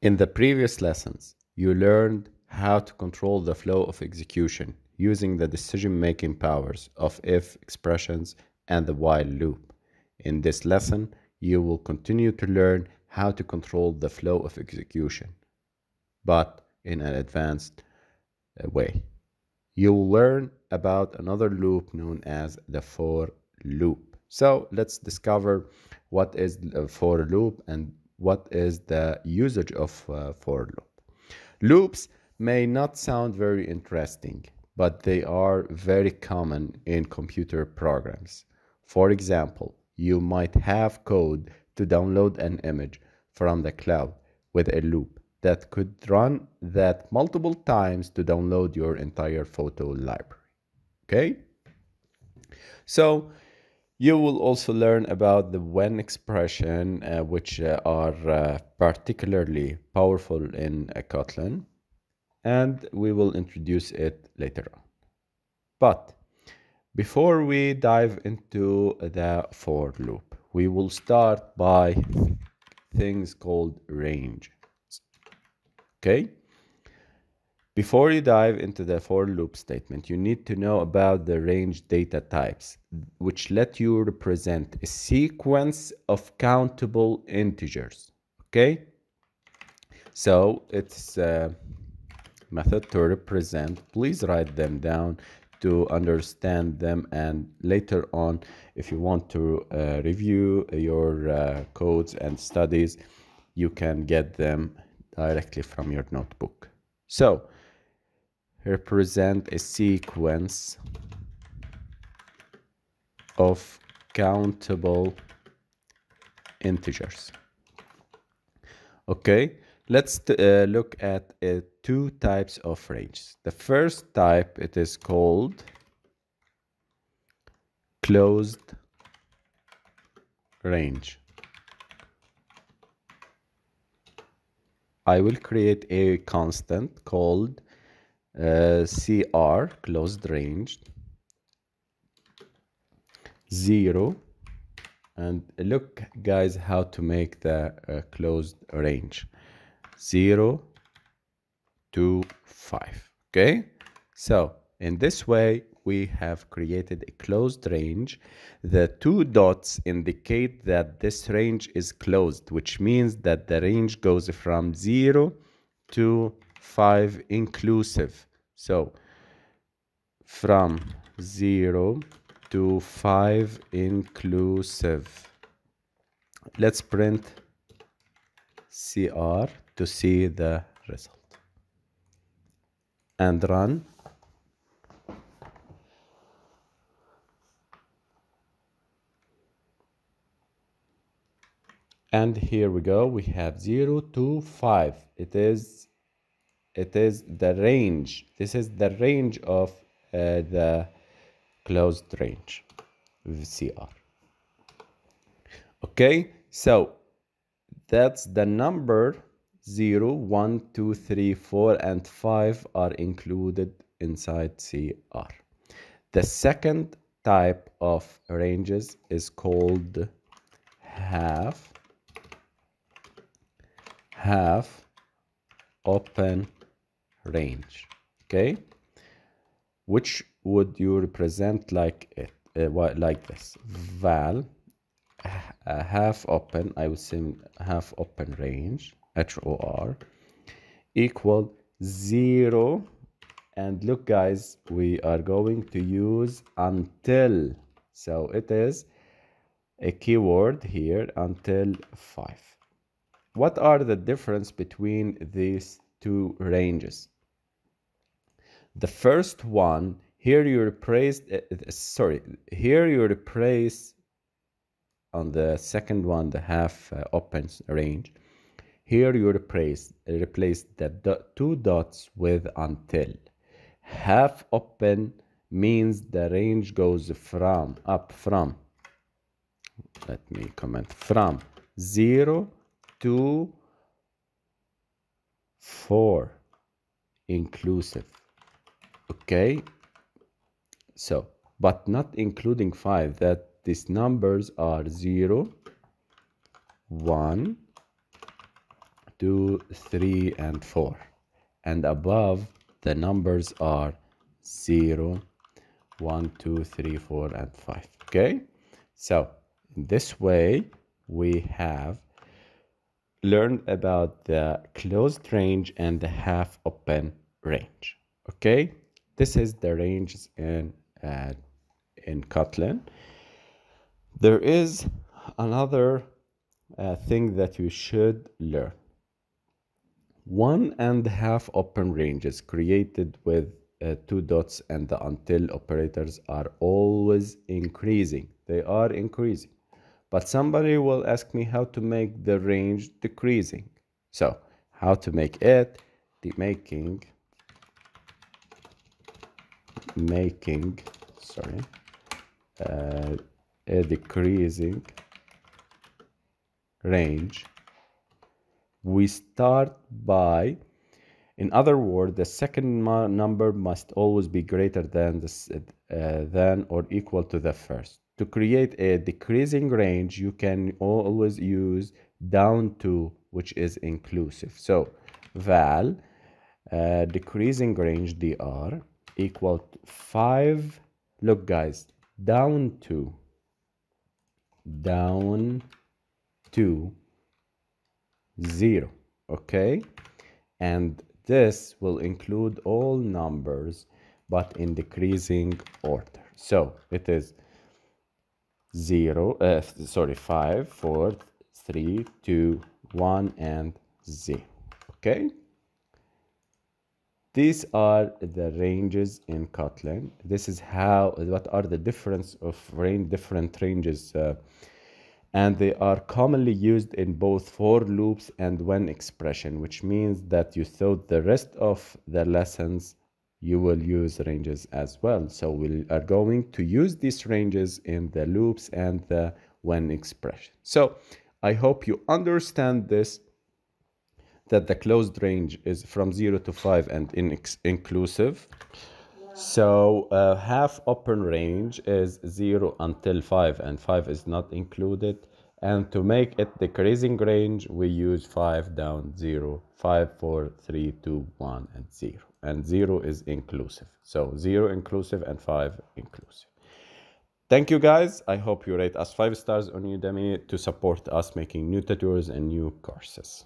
In the previous lessons, you learned how to control the flow of execution using the decision-making powers of if expressions and the while loop. In this lesson, you will continue to learn how to control the flow of execution, but in an advanced uh, way. You will learn about another loop known as the for loop. So let's discover what is the for loop and what is the usage of uh, for loop. Loops may not sound very interesting, but they are very common in computer programs. For example, you might have code to download an image from the cloud with a loop that could run that multiple times to download your entire photo library. Okay? So you will also learn about the when expression, uh, which uh, are uh, particularly powerful in uh, Kotlin, and we will introduce it later on. But before we dive into the for loop, we will start by things called range. Okay? Before you dive into the for loop statement, you need to know about the range data types, which let you represent a sequence of countable integers. Okay? So it's a method to represent. Please write them down to understand them and later on if you want to uh, review your uh, codes and studies you can get them directly from your notebook so represent a sequence of countable integers. Okay let's uh, look at uh, two types of ranges. The first type it is called closed range. I will create a constant called uh, CR closed range 0 and look guys how to make the uh, closed range. 0 to 5 okay? So in this way we have created a closed range. The two dots indicate that this range is closed which means that the range goes from 0 to 5 inclusive so from 0 to 5 inclusive. Let's print CR to see the result. And run. And here we go. We have 0 to 5. It is it is the range this is the range of uh, the closed range VCR okay so that's the number 0 1 2 3 4 and 5 are included inside CR the second type of ranges is called half half open range okay? Which would you represent like it uh, like this? Val half open i would say half open range h-o-r equal zero. And look guys we are going to use until so it is a keyword here until 5 what are the difference between these two ranges. The first one, here you replace, uh, uh, sorry, here you replace on the second one, the half uh, open range. Here you replace, replace the dot, two dots with until. Half open means the range goes from, up from, let me comment, from 0 to 4 inclusive okay so but not including 5 that these numbers are 0 1 2, 3, and 4. And above, the numbers are 0, 1, 2, 3, 4, and 5. Okay? So, in this way, we have learned about the closed range and the half open range. Okay? This is the ranges in, uh, in Kotlin. There is another uh, thing that you should learn. One and a half open ranges created with uh, two dots and the until operators are always increasing. They are increasing. But somebody will ask me how to make the range decreasing. So how to make it, the making, making, sorry, uh, a decreasing range. We start by in other words the second number must always be greater than the, uh, than or equal to the first. To create a decreasing range you can always use down to which is inclusive. So val uh, decreasing range dr equal to 5 look guys down to down to 0 okay? And this will include all numbers but in decreasing order. So it is 0 uh, sorry 5 4 3 2 1 and 0 okay these are the ranges in Kotlin. This is how, what are the difference of range, different ranges uh, and they are commonly used in both for loops and when expression, which means that you thought the rest of the lessons you will use ranges as well. So we are going to use these ranges in the loops and the when expression. So I hope you understand this, that the closed range is from 0 to 5 and in inclusive. So uh, half open range is 0 until 5 and 5 is not included. And to make it decreasing range, we use 5 down 0, 5, 4, 3, 2, 1 and 0. And 0 is inclusive. So 0 inclusive and 5 inclusive. Thank you guys. I hope you rate us 5 stars on Udemy to support us making new tutorials and new courses.